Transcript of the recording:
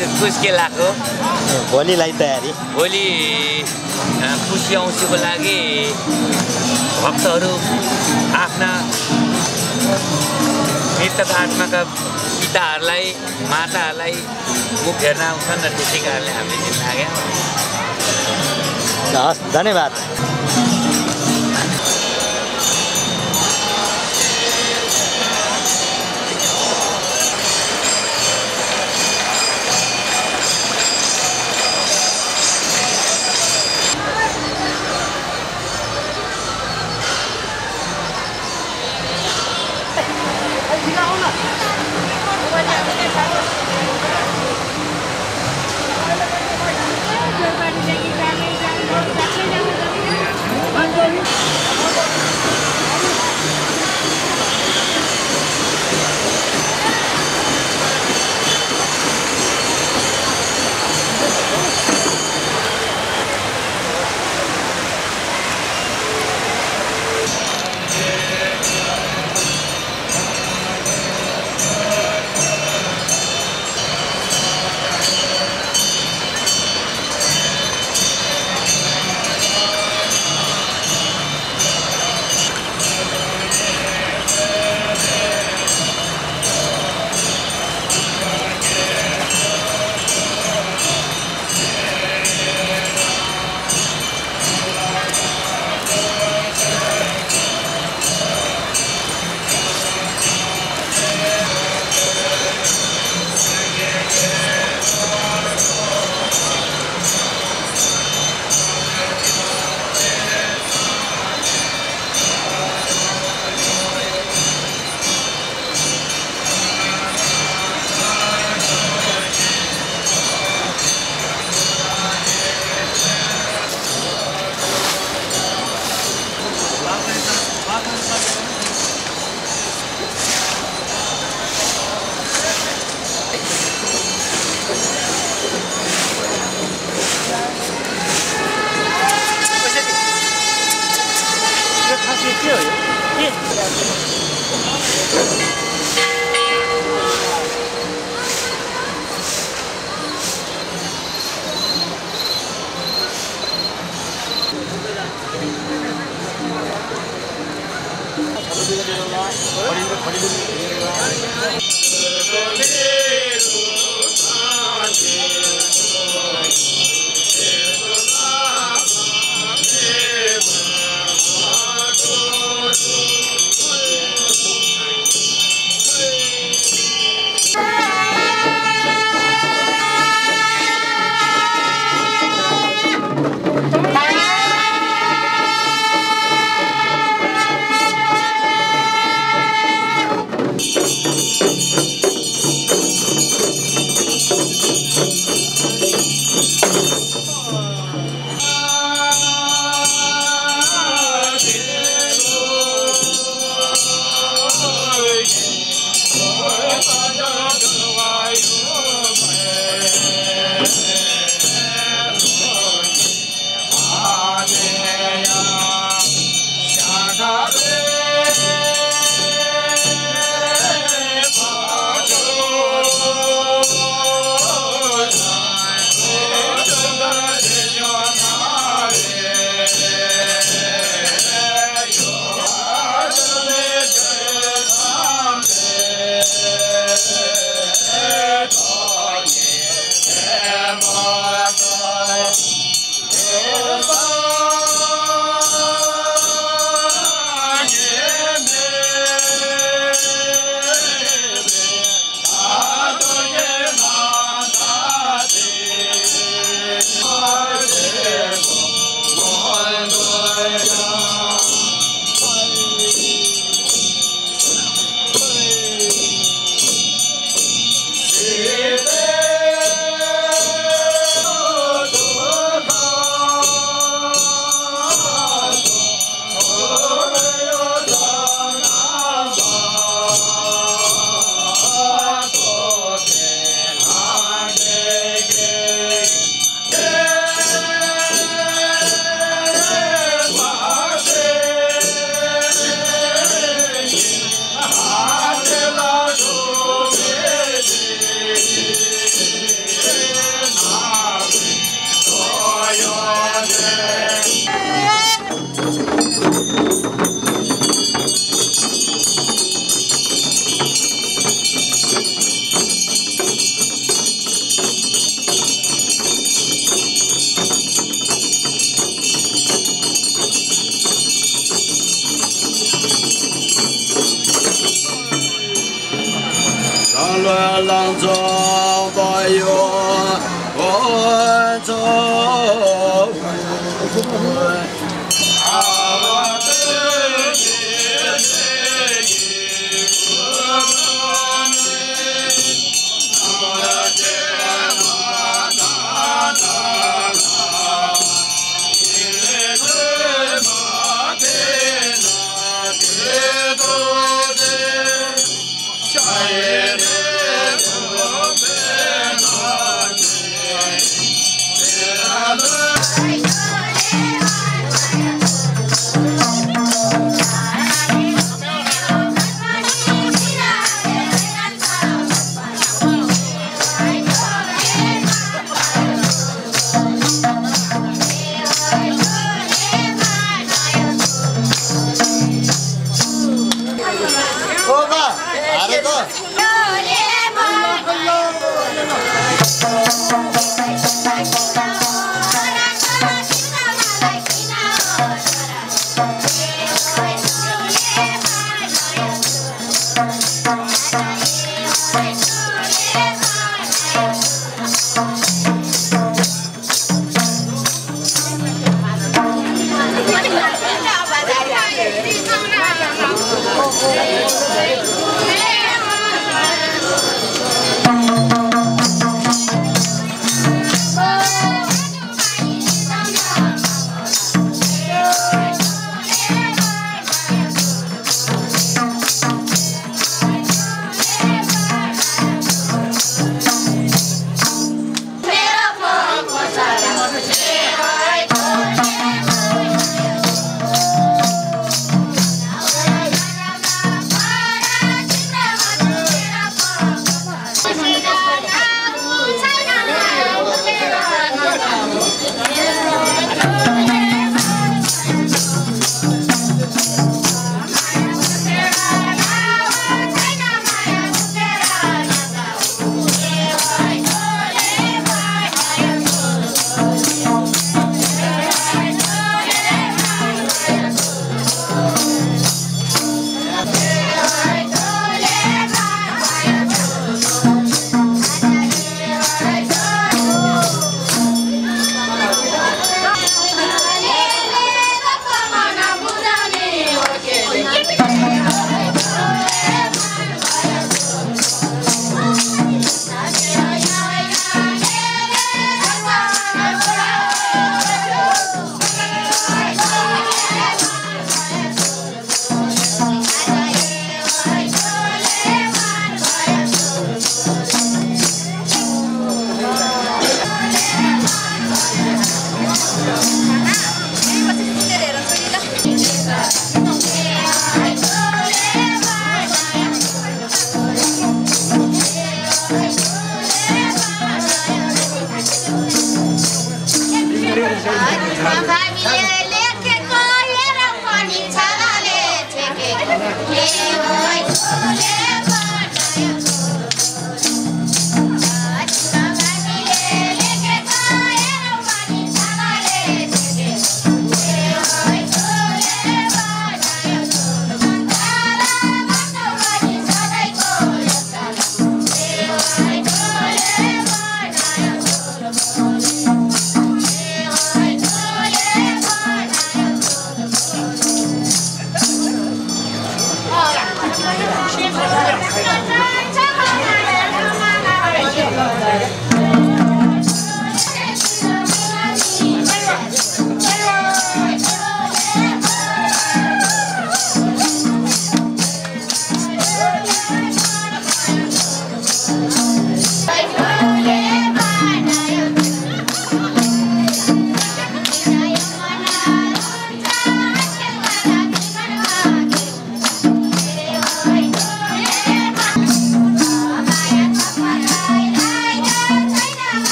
हजुर पुस के लाएको भोलिलाई तयारी। भोलि पुसी औँसीको लागि भक्तहरू आफ्ना मृतक आत्माका पिताहरूलाई माताहरूलाई मुख हेर्न आउँछन् र त्यति कारणले हामीले लाग्यो हस् धन्यवाद। Yeah. 乱浪中不有我走。热烈欢迎！